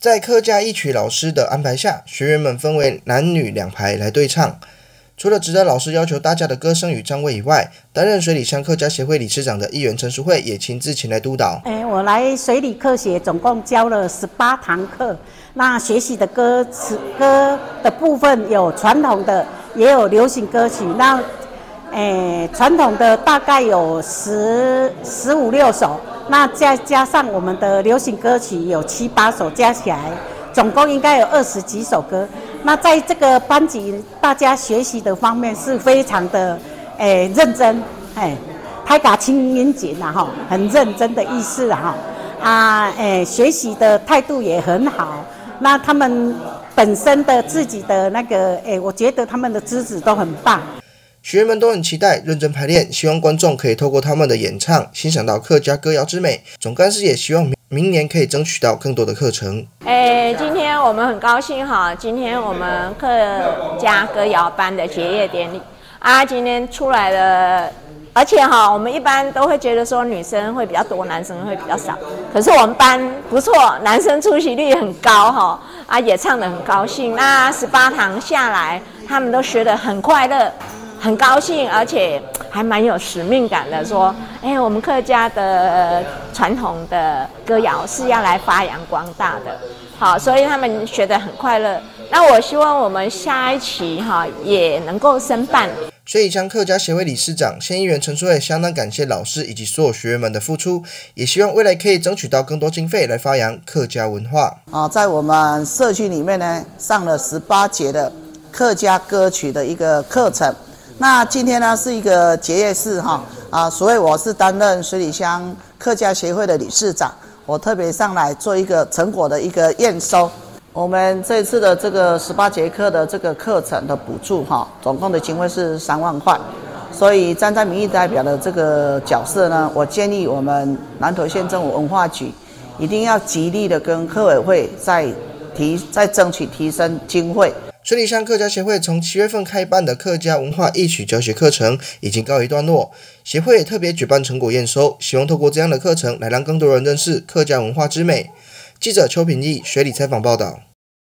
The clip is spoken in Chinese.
在客家一曲老师的安排下，学员们分为男女两排来对唱。除了指导老师要求大家的歌声与站位以外，担任水里乡客家协会理事长的议员陈淑慧也亲自前来督导。哎，我来水里课协总共教了十八堂课，那学习的歌词歌的部分有传统的，也有流行歌曲。那哎，传统的大概有十十五六首，那再加上我们的流行歌曲有七八首，加起来总共应该有二十几首歌。那在这个班级，大家学习的方面是非常的，诶认真，哎，太搞清音节了哈，很认真的意思哈，啊，诶，学习的态度也很好。那他们本身的自己的那个，诶，我觉得他们的资质都很棒。学员们都很期待认真排练，希望观众可以透过他们的演唱，欣赏到客家歌谣之美。总干事也希望明明年可以争取到更多的课程。诶，今天我们很高兴哈，今天我们客家歌谣班的结业典礼啊，今天出来了，而且哈，我们一般都会觉得说女生会比较多，男生会比较少。可是我们班不错，男生出席率很高哈，啊，也唱得很高兴。那十八堂下来，他们都学得很快乐。很高兴，而且还蛮有使命感的。说，哎，我们客家的传统的歌谣是要来发扬光大的，好，所以他们学得很快乐。那我希望我们下一期哈也能够申办。所以，将客家协会理事长县议员陈淑慧相当感谢老师以及所有学员们的付出，也希望未来可以争取到更多经费来发扬客家文化。啊，在我们社区里面呢，上了十八节的客家歌曲的一个课程。那今天呢是一个结业式哈啊，所以我是担任水里乡客家协会的理事长，我特别上来做一个成果的一个验收。我们这次的这个十八节课的这个课程的补助哈，总共的经费是三万块。所以站在民意代表的这个角色呢，我建议我们南投县政府文化局一定要极力的跟客委会再提再争取提升经费。这里乡客家协会从七月份开办的客家文化一曲教学课程已经告一段落，协会也特别举办成果验收，希望透过这样的课程来让更多人认识客家文化之美。记者邱平义水里采访报道。